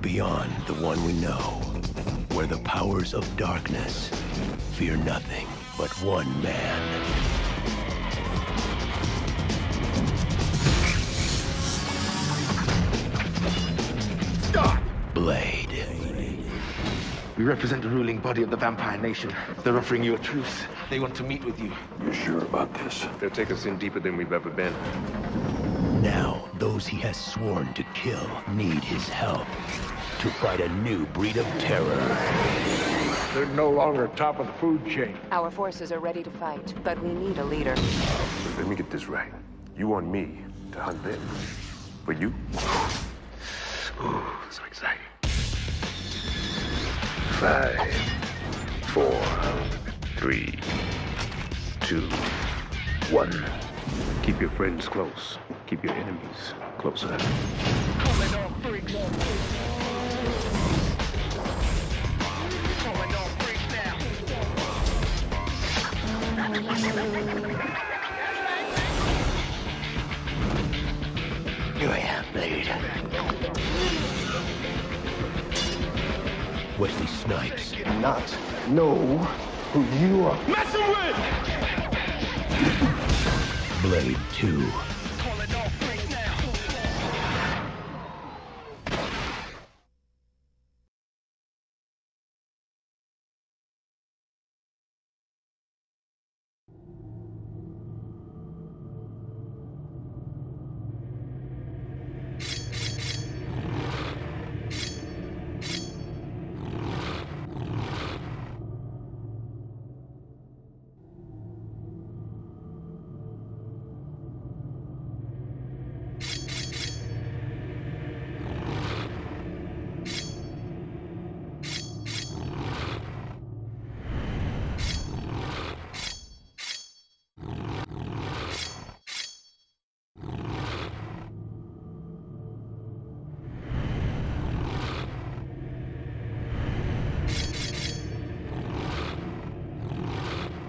There's a world beyond the one we know, where the powers of darkness fear nothing but one man. Stop! Blade. We represent the ruling body of the Vampire Nation. They're offering you a truce. They want to meet with you. You're sure about this? They'll take us in deeper than we've ever been. Now, those he has sworn to kill need his help to fight a new breed of terror. They're no longer top of the food chain. Our forces are ready to fight, but we need a leader. Let me get this right. You want me to hunt them. For you? Ooh, so exciting. Five, four, three, two, one. Keep your friends close. Keep your enemies closer. Calling all freaks. Calling all freaks now. Here I am, Blade. Wesley Snipes. Not know who you are. Blade 2.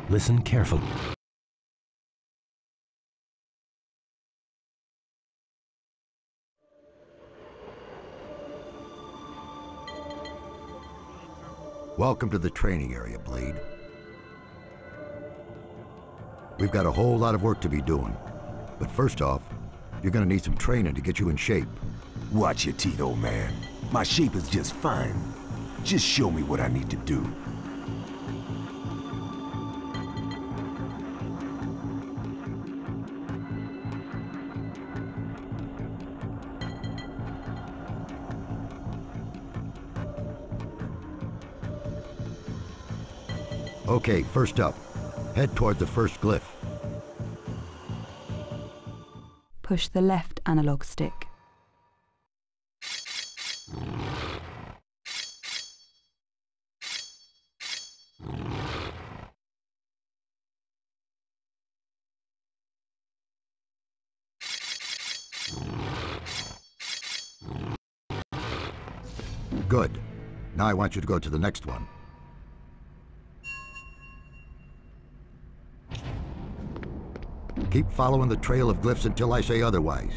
Listen carefully. Welcome to the training area, Blade. We've got a whole lot of work to be doing. But first off, you're gonna need some training to get you in shape. Watch your teeth, old man. My shape is just fine. Just show me what I need to do. Okay, first up, head toward the first glyph. Push the left analog stick. Good. Now I want you to go to the next one. Keep following the trail of glyphs until I say otherwise.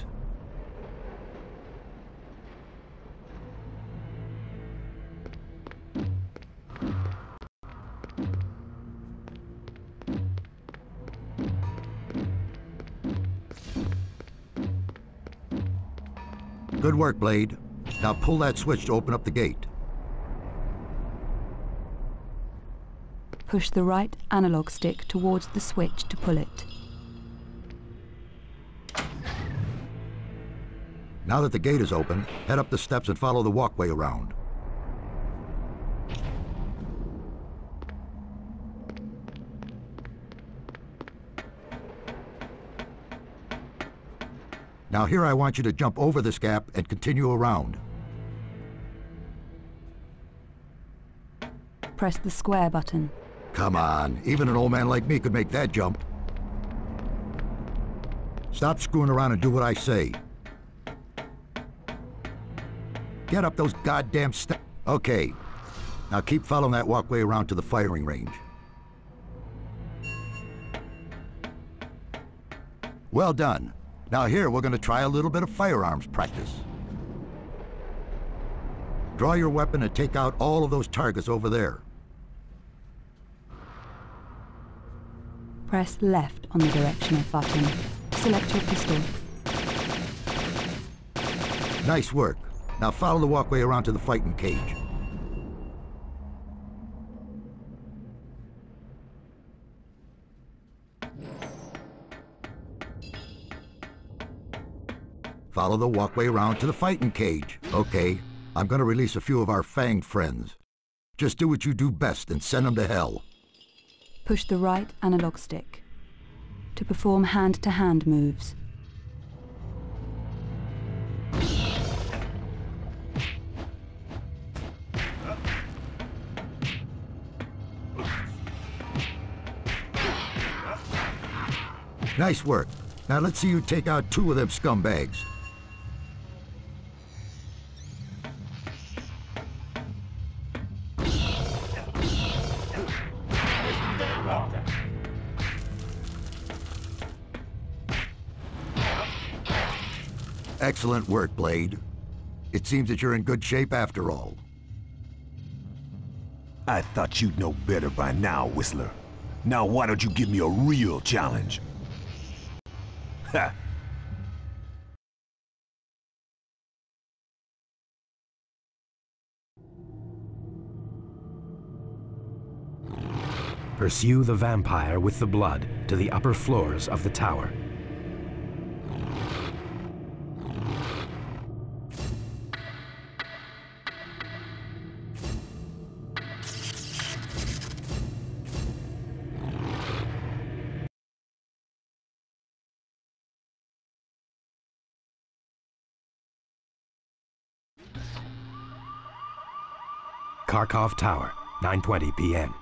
Good work, Blade. Now pull that switch to open up the gate. Push the right analog stick towards the switch to pull it. Now that the gate is open, head up the steps and follow the walkway around. Now here I want you to jump over this gap and continue around. Press the square button. Come on, even an old man like me could make that jump. Stop screwing around and do what I say. Get up those goddamn steps. Okay. Now keep following that walkway around to the firing range. Well done. Now here, we're gonna try a little bit of firearms practice. Draw your weapon and take out all of those targets over there. Press left on the directional button. Select your pistol. Nice work. Now follow the walkway around to the fighting cage. Follow the walkway around to the fighting cage. Okay, I'm gonna release a few of our fanged friends. Just do what you do best and send them to hell. Push the right analog stick. To perform hand-to-hand moves. Nice work. Now let's see you take out two of them scumbags. Excellent work, Blade. It seems that you're in good shape after all. I thought you'd know better by now, Whistler. Now why don't you give me a real challenge? Pursue the vampire with the blood to the upper floors of the tower. Kharkov Tower, 9.20 p.m.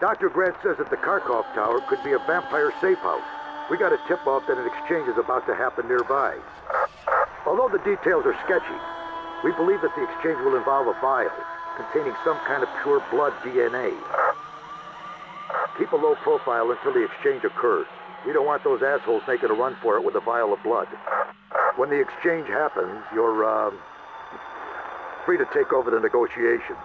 Dr. Grant says that the Kharkov Tower could be a vampire safe house. We got a tip-off that an exchange is about to happen nearby. Although the details are sketchy, we believe that the exchange will involve a vial containing some kind of pure blood DNA. Keep a low profile until the exchange occurs. We don't want those assholes making a run for it with a vial of blood. When the exchange happens, you're, uh, free to take over the negotiation.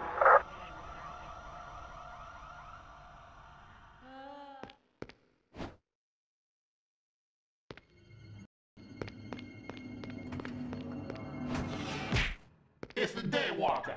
It's the Daywalker.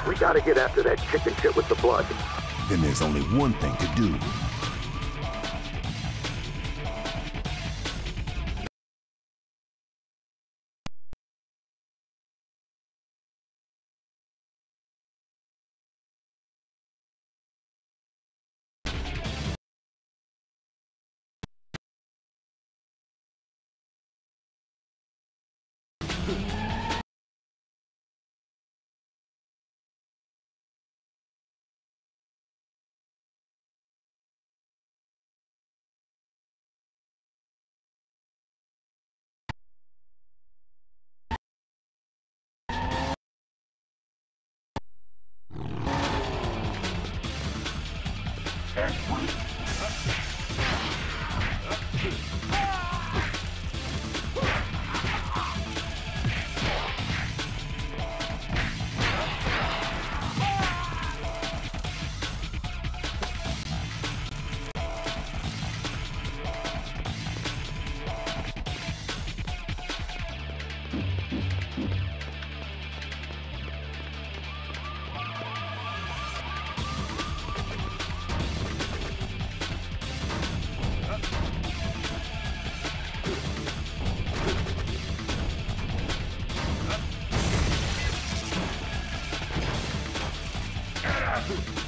But we gotta get after that chicken shit with the blood. Then there's only one thing to do. And we. Thank you.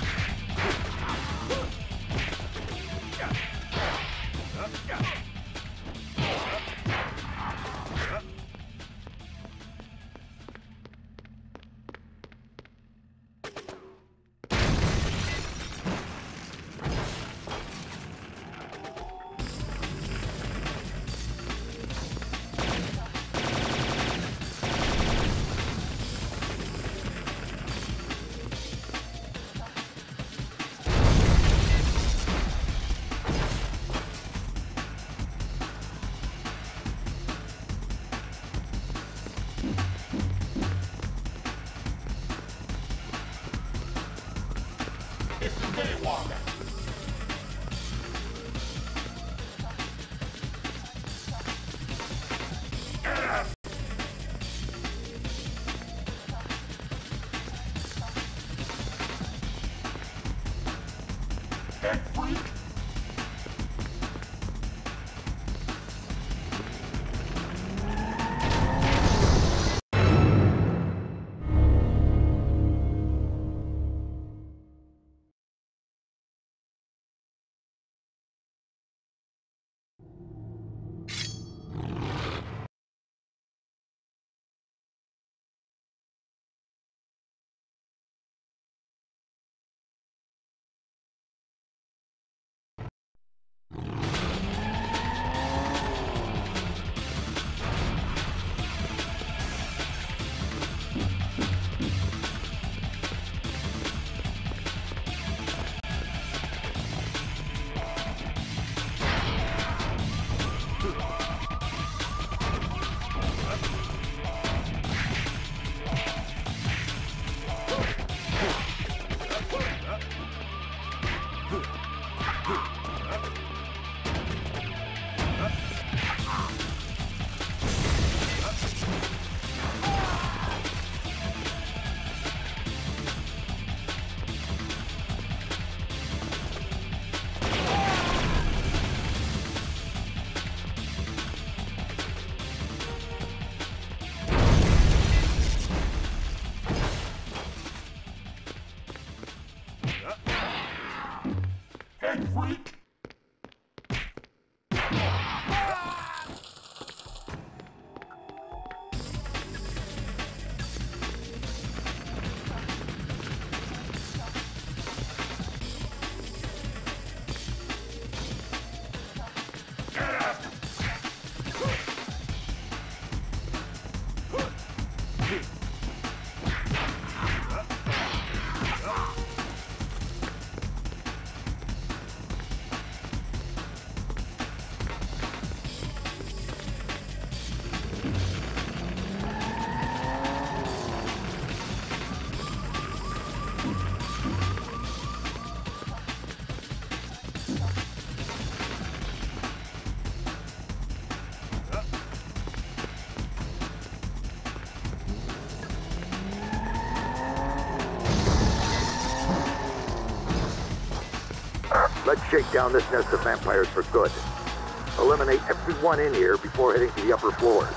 Let's shake down this nest of vampires for good. Eliminate everyone in here before heading to the upper floors.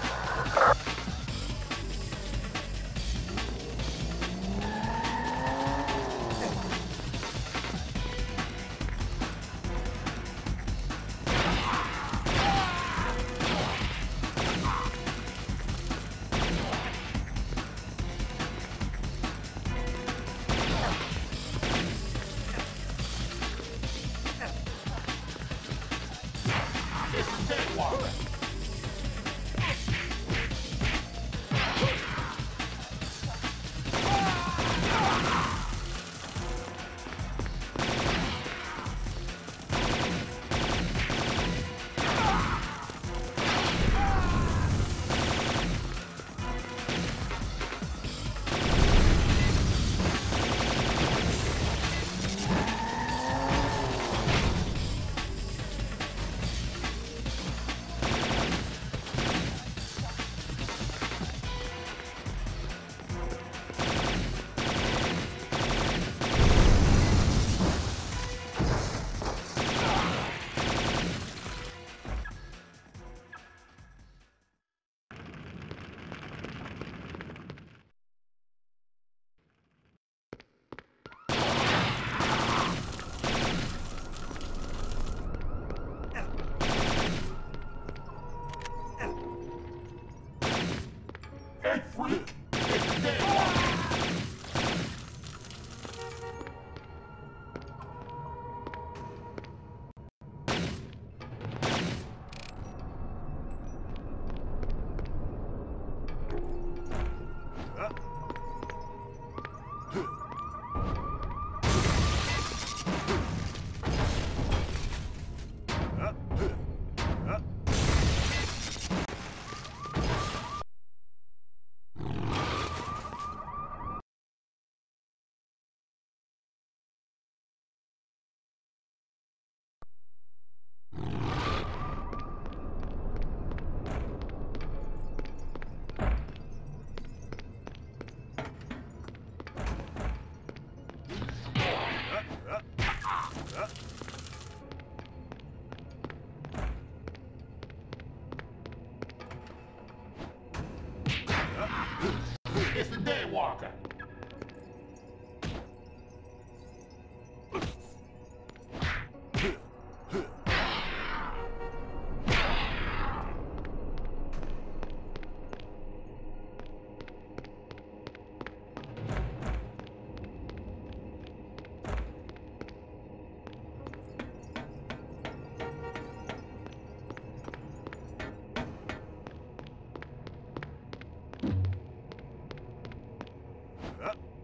了。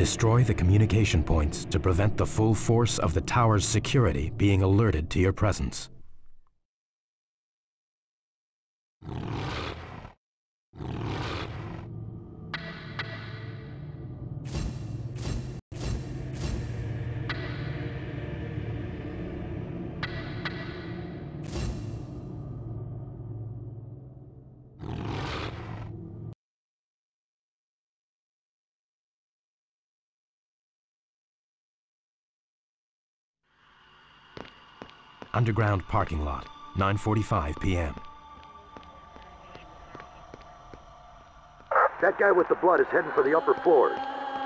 Destroy the communication points to prevent the full force of the tower's security being alerted to your presence. Underground parking lot, 9.45 p.m. That guy with the blood is heading for the upper floors.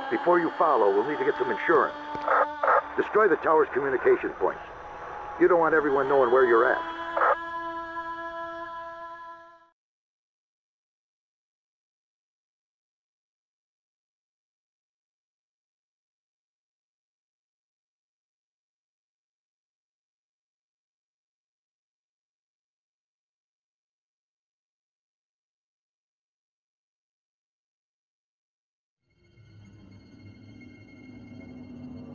Before you follow, we'll need to get some insurance. Destroy the tower's communication points. You don't want everyone knowing where you're at.